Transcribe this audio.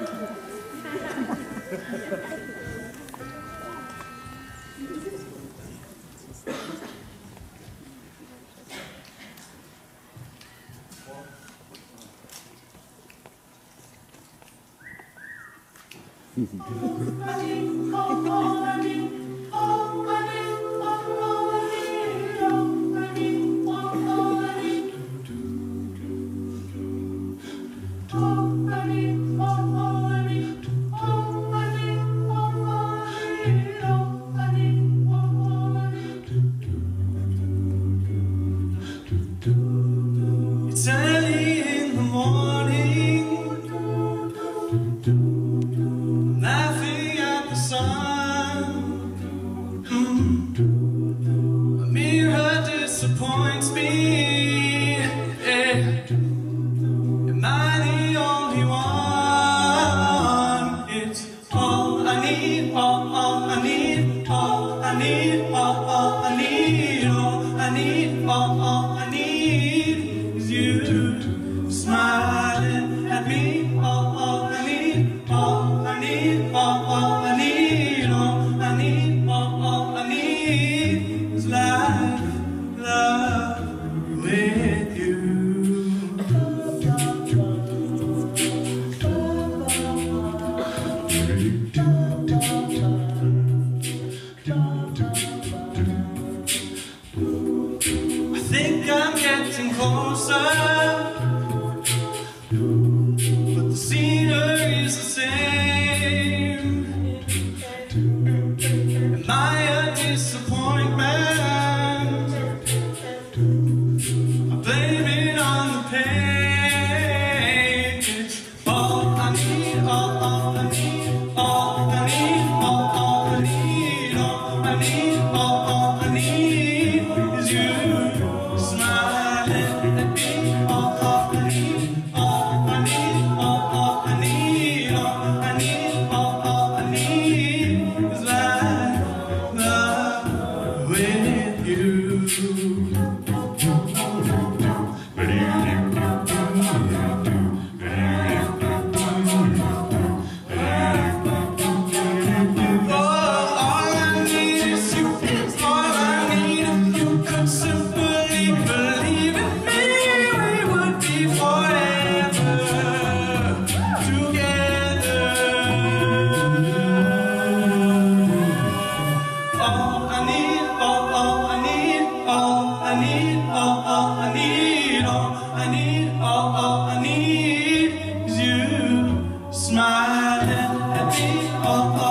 It's A mirror disappoints me. Am I the only one? It's all I need, all, all I need, all I need, all, all I need, all I need, all, all I need is you smiling at me. All, all I need, all I need, all, all I need, I think I'm getting closer But the scenery is the same Am I a disappointment? I blame it on the pain all I need, all, all I need All I need, all, all I need All I need, all oh, oh. oh.